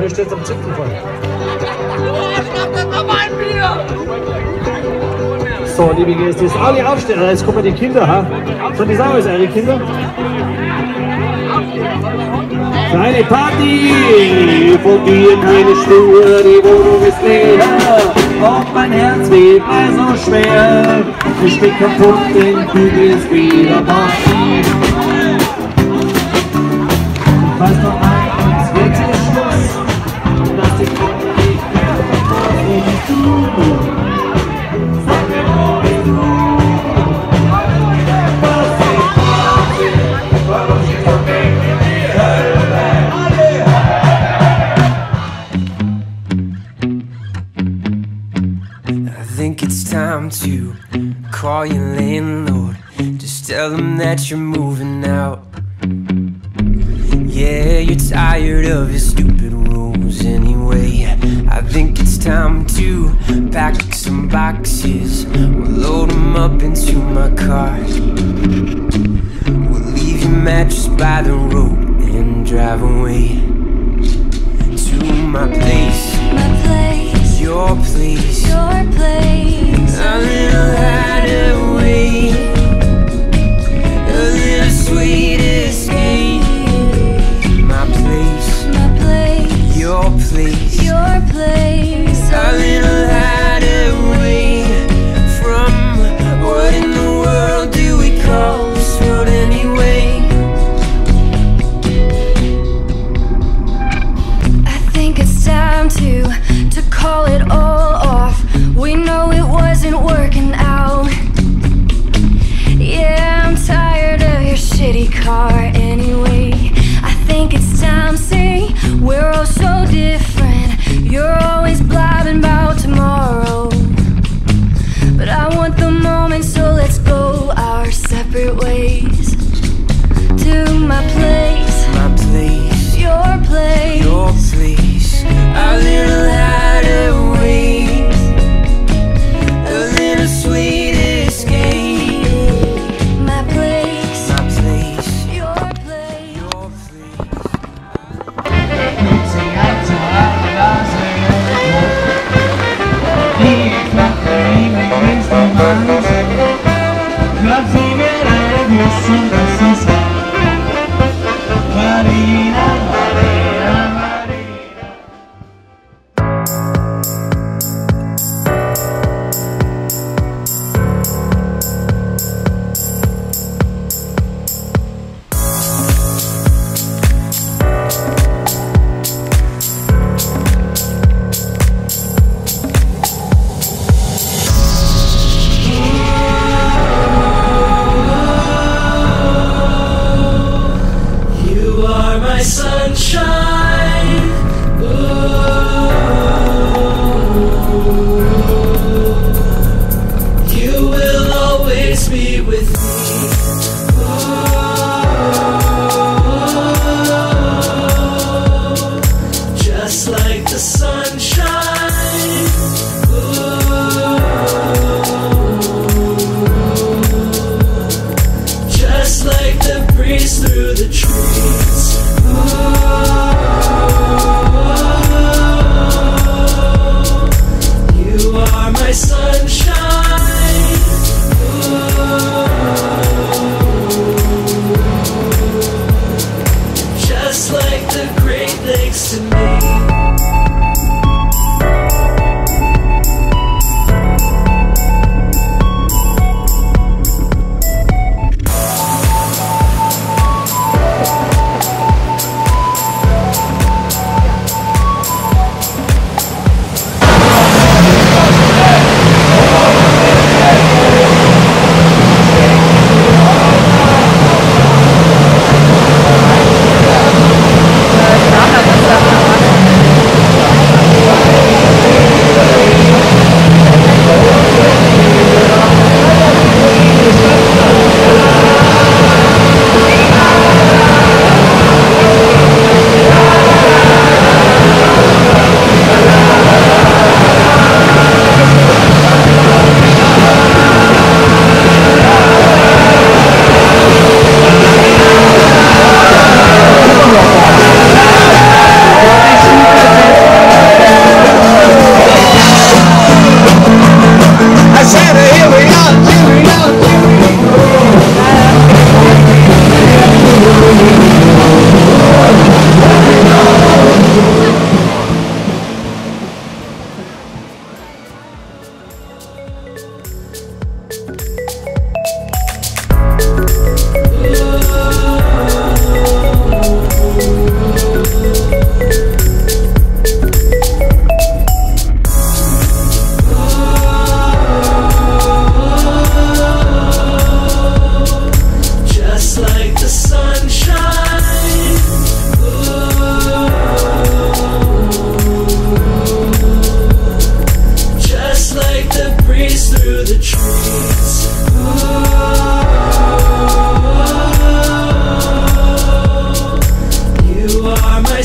Wer steht jetzt am Zipfelfall? So, liebe jetzt alle aufstehen. Jetzt kommen die Kinder, ha? Sollen die sagen, was eure Kinder? Kleine Party, von dir keine Spur, die Wohnung ist leer. Und mein Herz weht mir so schwer. Ich bin kaputt, den Kübel ist wieder da. To call your landlord. Just tell them that you're moving out. Yeah, you're tired of your stupid rules anyway. I think it's time to pack some boxes. We'll load them up into my car. We'll leave your mattress by the road and drive away to my place, from what in the world do we call this road anyway? I think it's time to to call it all off. We know it wasn't working out. Yeah, I'm tired of your shitty car anyway. I think it's time, see, we're all so different. Sunshine.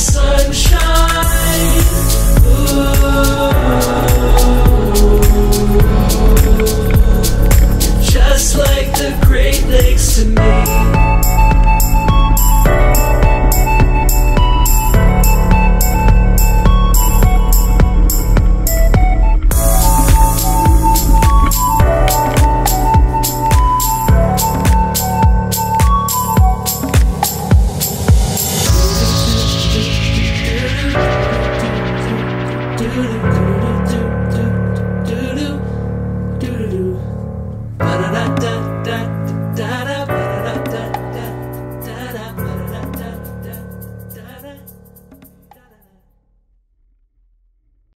sun.